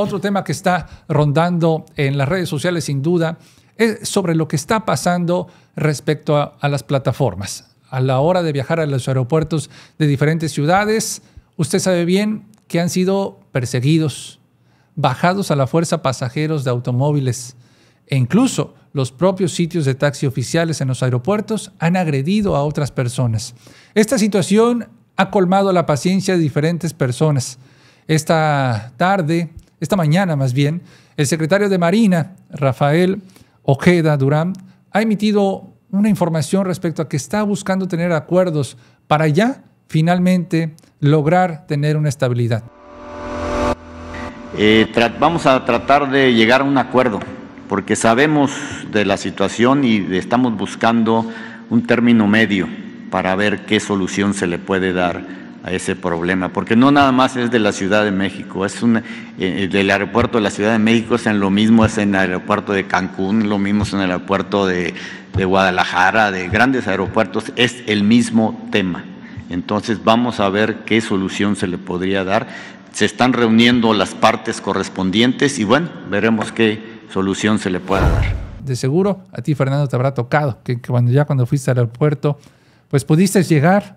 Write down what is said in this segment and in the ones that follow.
Otro tema que está rondando en las redes sociales sin duda es sobre lo que está pasando respecto a, a las plataformas. A la hora de viajar a los aeropuertos de diferentes ciudades, usted sabe bien que han sido perseguidos, bajados a la fuerza pasajeros de automóviles e incluso los propios sitios de taxi oficiales en los aeropuertos han agredido a otras personas. Esta situación ha colmado la paciencia de diferentes personas. Esta tarde, esta mañana más bien, el secretario de Marina, Rafael Ojeda Durán, ha emitido una información respecto a que está buscando tener acuerdos para ya finalmente lograr tener una estabilidad. Eh, vamos a tratar de llegar a un acuerdo, porque sabemos de la situación y estamos buscando un término medio para ver qué solución se le puede dar a ese problema, porque no nada más es de la Ciudad de México, es un, eh, del aeropuerto de la Ciudad de México es en lo mismo, es en el aeropuerto de Cancún, lo mismo es en el aeropuerto de, de Guadalajara, de grandes aeropuertos, es el mismo tema. Entonces vamos a ver qué solución se le podría dar. Se están reuniendo las partes correspondientes y bueno, veremos qué solución se le pueda dar. De seguro a ti, Fernando, te habrá tocado que, cuando ya cuando fuiste al aeropuerto, pues pudiste llegar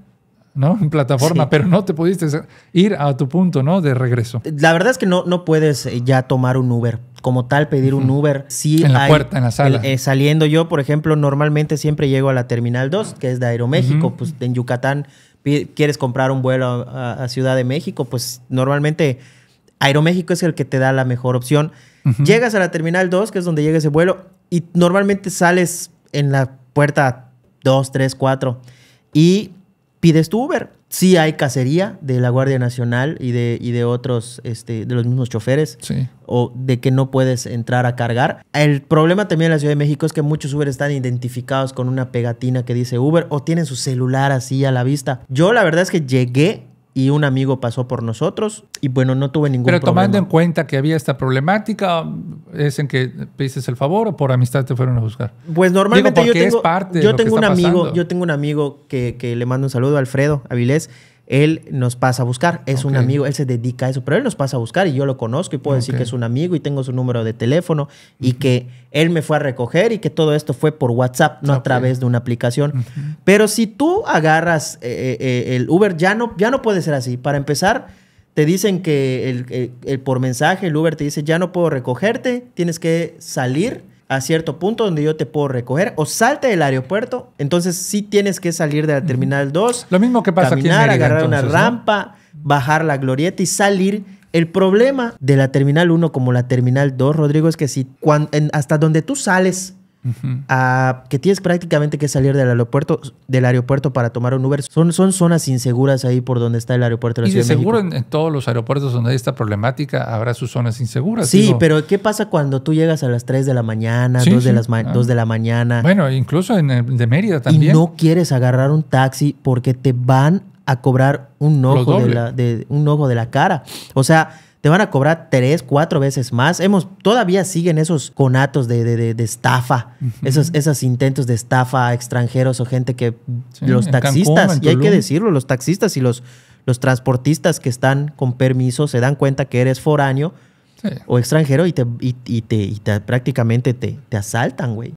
¿no? En plataforma, pero no te pudiste ir a tu punto, ¿no? De regreso. La verdad es que no, no puedes eh, ya tomar un Uber. Como tal, pedir un Uber. Sí en la puerta, en la sala. Eh, saliendo yo, por ejemplo, normalmente siempre llego a la Terminal 2, que es de Aeroméxico. Pues en Yucatán quieres comprar un vuelo a, Ciudad de México, pues normalmente Aeroméxico es el que te da la mejor opción. Llegas a la Terminal 2, que es donde llega ese vuelo, y normalmente sales en la puerta 2, 3, 4 y pides tu Uber. Sí hay cacería de la Guardia Nacional y de, y de otros, este, de los mismos choferes, o de que no puedes entrar a cargar. El problema también en la Ciudad de México es que muchos Uber están identificados con una pegatina que dice Uber o tienen su celular así a la vista. Yo la verdad es que llegué y un amigo pasó por nosotros y bueno, no tuve ningún Pero problema. tomando en cuenta que había esta problemática, ¿es en que pediste el favor o por amistad te fueron a buscar? Pues normalmente yo tengo, yo tengo un amigo, yo tengo un amigo que, que, le mando un saludo, Alfredo Avilés, él nos pasa a buscar. Es un amigo, él se dedica a eso, pero él nos pasa a buscar y yo lo conozco y puedo decir que es un amigo y tengo su número de teléfono y que él me fue a recoger y que todo esto fue por WhatsApp, no a través de una aplicación. Pero si tú agarras eh, eh, el Uber, ya no, ya no puede ser así. Para empezar, te dicen que el, por mensaje el Uber te dice, ya no puedo recogerte, tienes que salir a cierto punto donde yo te puedo recoger o salte del aeropuerto. Entonces sí tienes que salir de la terminal 2. Lo mismo que pasa caminar, aquí en agarrar una rampa, bajar la glorieta y salir. El problema de la terminal 1 como la terminal 2, Rodrigo, es que si hasta donde tú sales que tienes prácticamente que salir del aeropuerto, del aeropuerto para tomar un Uber. Son, son zonas inseguras ahí por donde está el aeropuerto de la y Ciudad de seguro En, todos los aeropuertos donde hay esta problemática habrá sus zonas inseguras. Sí, pero ¿qué pasa cuando tú llegas a las 3 de la mañana, 2, de las ah. de la mañana? Bueno, incluso en de Mérida también. Y no quieres agarrar un taxi porque te van a cobrar un ojo, de la, de, un ojo de la cara. O sea, te van a cobrar tres, cuatro veces más. Hemos, todavía siguen esos conatos de, de, estafa, esos, esos intentos de estafa a extranjeros o gente que los taxistas, y hay que decirlo, los taxistas y los, los transportistas que están con permiso se dan cuenta que eres foráneo o extranjero y te, y, te, y te prácticamente te, te asaltan, güey.